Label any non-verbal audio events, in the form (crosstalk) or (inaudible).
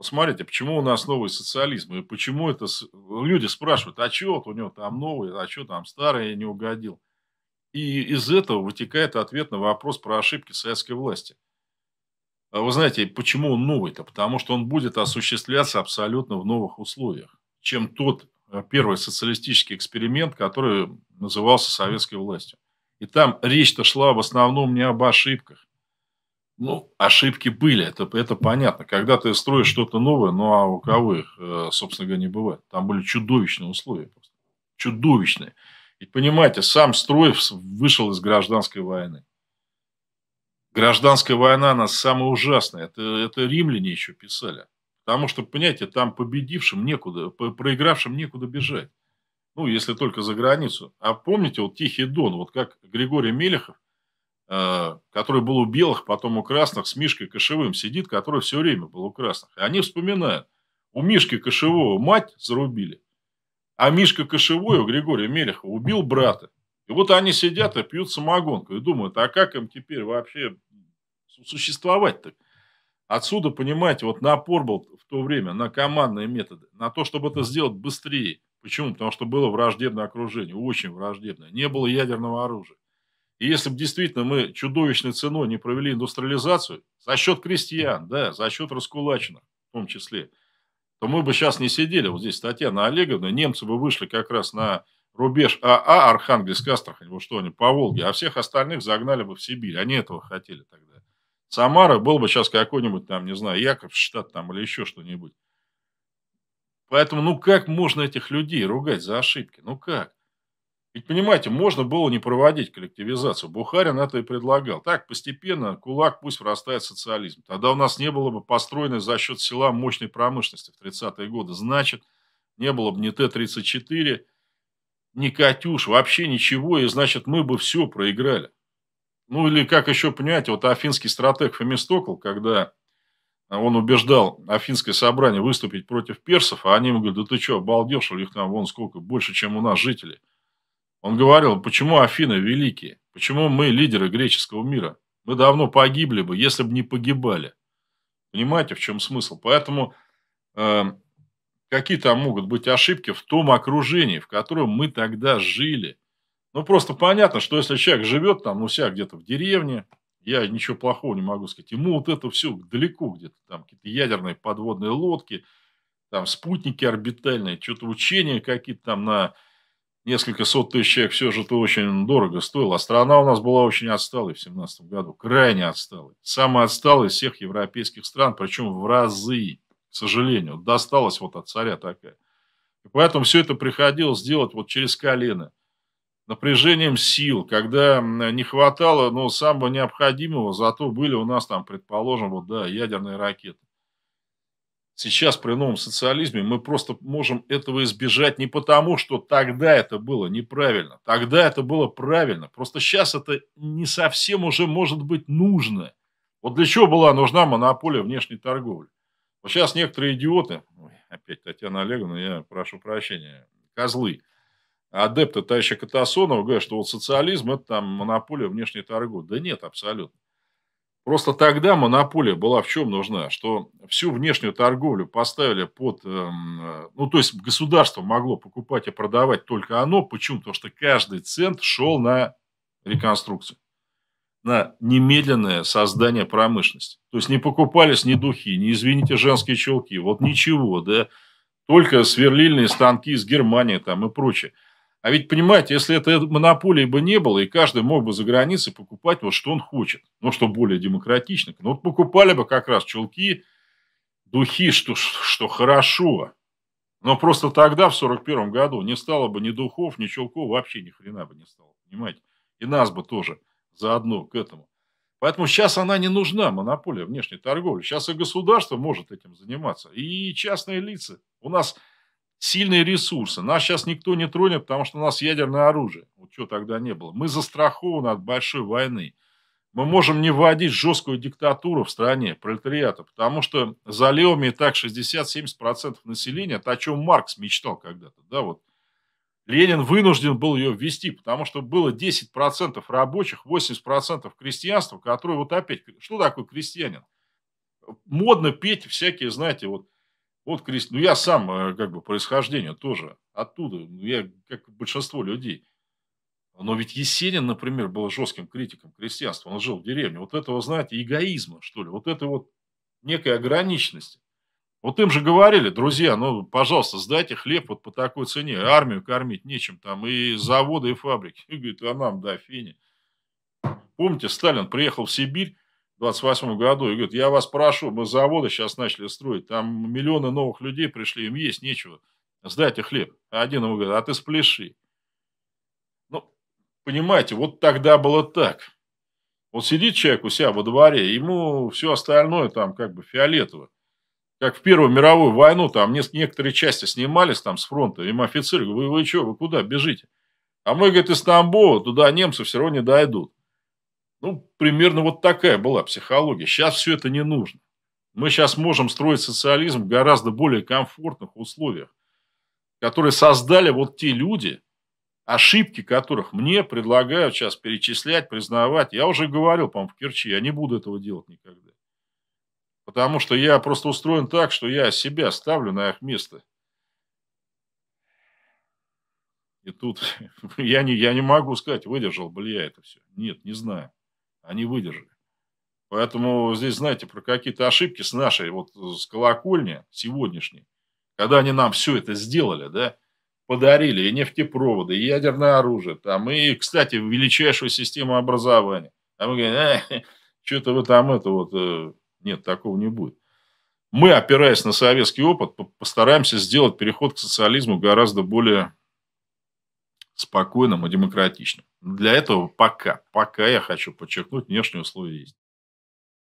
Посмотрите, почему у нас новый социализм, и почему это люди спрашивают, а что вот у него там новый, а что там старый не угодил. И из этого вытекает ответ на вопрос про ошибки советской власти. А вы знаете, почему он новый-то? Потому что он будет осуществляться абсолютно в новых условиях, чем тот э, первый социалистический эксперимент, который назывался советской властью. И там речь-то шла в основном не об ошибках, ну, ошибки были, это, это понятно. Когда ты строишь что-то новое, ну, а у кого их, э, собственно говоря, не бывает. Там были чудовищные условия. Просто. Чудовищные. И понимаете, сам строй вышел из гражданской войны. Гражданская война, она самая ужасная. Это, это римляне еще писали. Потому что, понимаете, там победившим некуда, проигравшим некуда бежать. Ну, если только за границу. А помните, вот Тихий Дон, вот как Григорий Мелехов который был у белых, потом у красных, с Мишкой Кошевым сидит, который все время был у красных. И они вспоминают, у Мишки Кошевого мать зарубили, а Мишка Кошевой у Григория Мелехова убил брата. И вот они сидят и пьют самогонку и думают, а как им теперь вообще существовать-то? Отсюда, понимаете, вот напор был в то время на командные методы, на то, чтобы это сделать быстрее. Почему? Потому что было враждебное окружение, очень враждебное. Не было ядерного оружия. И если бы действительно мы чудовищной ценой не провели индустриализацию, за счет крестьян, да, за счет раскулаченных в том числе, то мы бы сейчас не сидели. Вот здесь Татьяна Олеговна, немцы бы вышли как раз на рубеж АА, Архангельск, Астрахань, вот что они, по Волге, а всех остальных загнали бы в Сибирь. Они этого хотели тогда. Самара был бы сейчас какой-нибудь там, не знаю, Яков штат там или еще что-нибудь. Поэтому, ну как можно этих людей ругать за ошибки? Ну как? Ведь, понимаете, можно было не проводить коллективизацию. Бухарин это и предлагал. Так, постепенно кулак пусть вырастает социализм. Тогда у нас не было бы построенной за счет села мощной промышленности в 30-е годы. Значит, не было бы ни Т-34, ни «Катюш», вообще ничего. И, значит, мы бы все проиграли. Ну, или, как еще, понимаете, вот афинский стратег Фемистокл, когда он убеждал афинское собрание выступить против персов, а они ему говорят, да ты что, обалдел, что ли их там вон сколько, больше, чем у нас жителей. Он говорил, почему Афины великие, почему мы лидеры греческого мира. Мы давно погибли бы, если бы не погибали. Понимаете, в чем смысл? Поэтому э, какие там могут быть ошибки в том окружении, в котором мы тогда жили. Ну, просто понятно, что если человек живет там, ну, себя где-то в деревне, я ничего плохого не могу сказать. Ему вот это все далеко где-то, там какие-то ядерные подводные лодки, там спутники орбитальные, что-то учения какие-то там на несколько сот тысяч человек все же это очень дорого стоило. А страна у нас была очень отсталой в 17 году, крайне отсталой. Самая отсталая из всех европейских стран, причем в разы, к сожалению. Досталась вот от царя такая. И поэтому все это приходилось делать вот через колено. Напряжением сил, когда не хватало ну, самого необходимого, зато были у нас там, предположим, вот, да, ядерные ракеты. Сейчас при новом социализме мы просто можем этого избежать не потому, что тогда это было неправильно. Тогда это было правильно. Просто сейчас это не совсем уже может быть нужно. Вот для чего была нужна монополия внешней торговли? Вот сейчас некоторые идиоты, ой, опять Татьяна Олеговна, я прошу прощения, козлы, адепты товарища Катасонова говорят, что вот социализм – это там монополия внешней торговли. Да нет, абсолютно. Просто тогда монополия была в чем нужна? Что всю внешнюю торговлю поставили под... Эм, ну, то есть государство могло покупать и продавать только оно. Почему? Потому что каждый цент шел на реконструкцию. На немедленное создание промышленности. То есть не покупались ни духи, ни, извините, женские челки. Вот ничего, да. Только сверлильные станки из Германии там и прочее. А ведь, понимаете, если этой монополии бы не было, и каждый мог бы за границей покупать вот что он хочет, ну, что более демократично, ну, вот покупали бы как раз чулки, духи, что, что хорошо. Но просто тогда, в 41 году, не стало бы ни духов, ни чулков, вообще ни хрена бы не стало, понимаете? И нас бы тоже заодно к этому. Поэтому сейчас она не нужна, монополия внешней торговли. Сейчас и государство может этим заниматься, и частные лица. У нас сильные ресурсы. Нас сейчас никто не тронет, потому что у нас ядерное оружие. Вот что тогда не было. Мы застрахованы от большой войны. Мы можем не вводить жесткую диктатуру в стране пролетариата, потому что за левыми и так 60-70% населения, это о чем Маркс мечтал когда-то. Да, вот. Ленин вынужден был ее ввести, потому что было 10% рабочих, 80% крестьянства, которые вот опять... Что такое крестьянин? модно петь всякие, знаете, вот, вот крест... Ну, я сам, э, как бы, происхождение тоже оттуда. Ну, я, как большинство людей. Но ведь Есенин, например, был жестким критиком крестьянства. Он жил в деревне. Вот этого, знаете, эгоизма, что ли. Вот это вот некой ограниченности. Вот им же говорили, друзья, ну, пожалуйста, сдайте хлеб вот по такой цене. Армию кормить нечем там, и заводы, и фабрики. (laughs) И говорит, а нам, да, фени. Помните, Сталин приехал в Сибирь 28 году и говорит, я вас прошу, мы заводы сейчас начали строить, там миллионы новых людей пришли, им есть нечего, сдайте хлеб. А один ему говорит, а ты спляши. Ну, понимаете, вот тогда было так. Вот сидит человек у себя во дворе, ему все остальное там как бы фиолетово как в Первую мировую войну, там некоторые части снимались там с фронта, им офицеры говорят, вы, вы что, вы куда бежите? А мы, говорит, из Тамбова, туда немцы все равно не дойдут. Ну, примерно вот такая была психология. Сейчас все это не нужно. Мы сейчас можем строить социализм в гораздо более комфортных условиях, которые создали вот те люди, ошибки которых мне предлагают сейчас перечислять, признавать. Я уже говорил, по-моему, в Керчи, я не буду этого делать никогда. Потому что я просто устроен так, что я себя ставлю на их место. И тут (laughs) я не, я не могу сказать, выдержал бы ли я это все. Нет, не знаю. Они выдержали. Поэтому здесь, знаете, про какие-то ошибки с нашей, вот с колокольни сегодняшней, когда они нам все это сделали, да, подарили и нефтепроводы, и ядерное оружие, там, и, кстати, величайшую систему образования. А мы говорим, э, что-то вы там это вот э, нет, такого не будет. Мы, опираясь на советский опыт, постараемся сделать переход к социализму гораздо более спокойным и демократичным. Для этого пока, пока я хочу подчеркнуть, внешние условия есть.